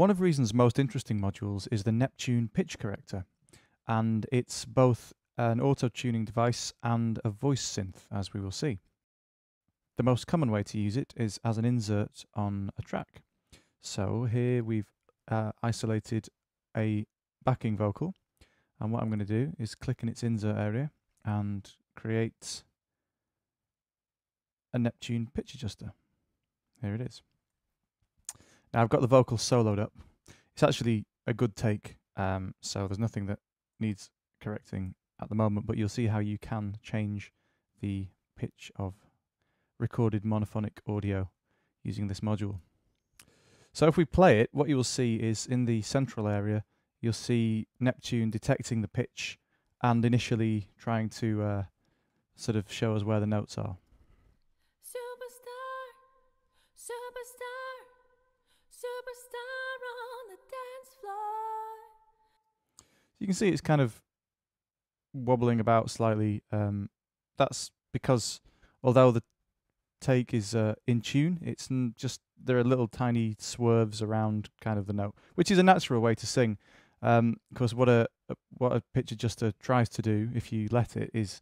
One of Reason's most interesting modules is the Neptune Pitch Corrector, and it's both an auto-tuning device and a voice synth, as we will see. The most common way to use it is as an insert on a track. So here we've uh, isolated a backing vocal, and what I'm going to do is click in its insert area and create a Neptune pitch adjuster. Here it is. Now I've got the vocal soloed up. It's actually a good take, um, so there's nothing that needs correcting at the moment, but you'll see how you can change the pitch of recorded monophonic audio using this module. So if we play it, what you will see is in the central area, you'll see Neptune detecting the pitch and initially trying to uh, sort of show us where the notes are. Superstar, superstar, You can see it's kind of wobbling about slightly. Um, that's because although the take is uh, in tune, it's just there are little tiny swerves around kind of the note, which is a natural way to sing. Because what a a- what a pitch adjuster tries to do, if you let it, is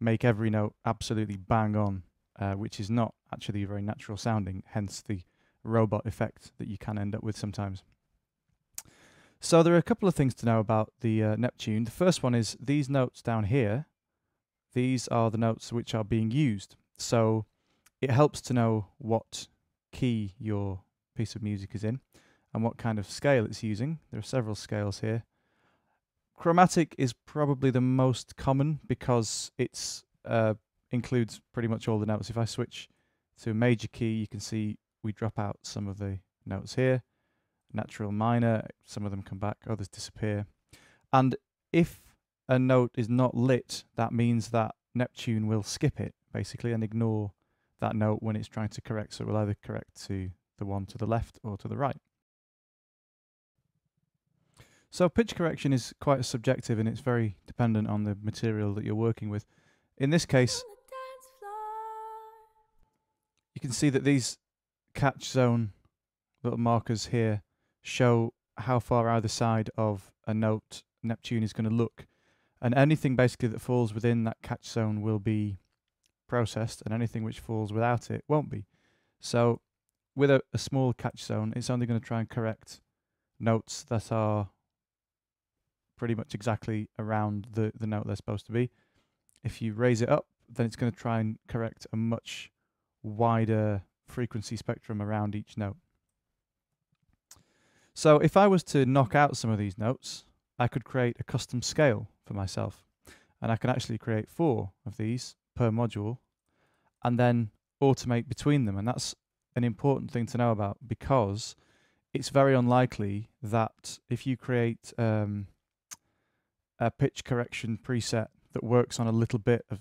make every note absolutely bang on, uh, which is not actually very natural sounding. Hence the robot effect that you can end up with sometimes. So there are a couple of things to know about the uh, Neptune. The first one is these notes down here. These are the notes which are being used. So it helps to know what key your piece of music is in and what kind of scale it's using. There are several scales here. Chromatic is probably the most common because it's uh, includes pretty much all the notes. If I switch to a major key, you can see we drop out some of the notes here. Natural minor, some of them come back, others disappear. And if a note is not lit, that means that Neptune will skip it basically and ignore that note when it's trying to correct. So it will either correct to the one to the left or to the right. So pitch correction is quite subjective and it's very dependent on the material that you're working with. In this case, On the dance floor. you can see that these catch zone little markers here show how far either side of a note Neptune is going to look. And anything basically that falls within that catch zone will be processed, and anything which falls without it won't be. So, with a, a small catch zone, it's only going to try and correct notes that are pretty much exactly around the, the note they're supposed to be. If you raise it up, then it's going to try and correct a much wider frequency spectrum around each note. So if I was to knock out some of these notes, I could create a custom scale for myself. And I can actually create four of these per module and then automate between them. And that's an important thing to know about because it's very unlikely that if you create um, a pitch correction preset that works on a little bit of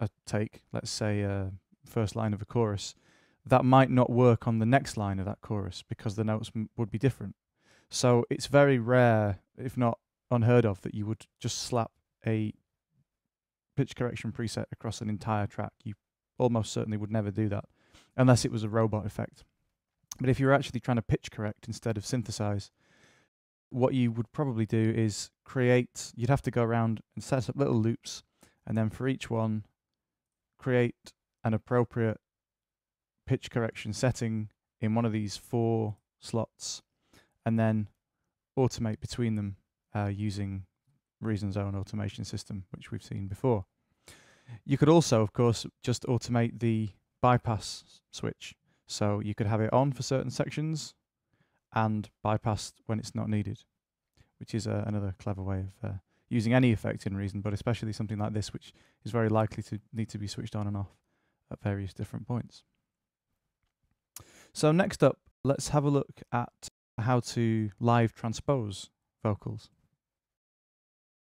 a take, let's say a first line of a chorus, that might not work on the next line of that chorus because the notes m- would be different. So it's very rare, if not unheard of, that you would just slap a pitch correction preset across an entire track. You almost certainly would never do that unless it was a robot effect. But if you're actually trying to pitch correct instead of synthesize, what you would probably do is create, you'd have to go around and set up little loops, and then for each one, create an appropriate pitch correction setting in one of these four slots, and then automate between them uh, using Reason's own automation system, which we've seen before. You could also, of course, just automate the bypass switch. So you could have it on for certain sections and bypassed when it's not needed, which is uh, another clever way of uh, using any effect in Reason, but especially something like this, which is very likely to need to be switched on and off at various different points. So next up, let's have a look at how to live transpose vocals.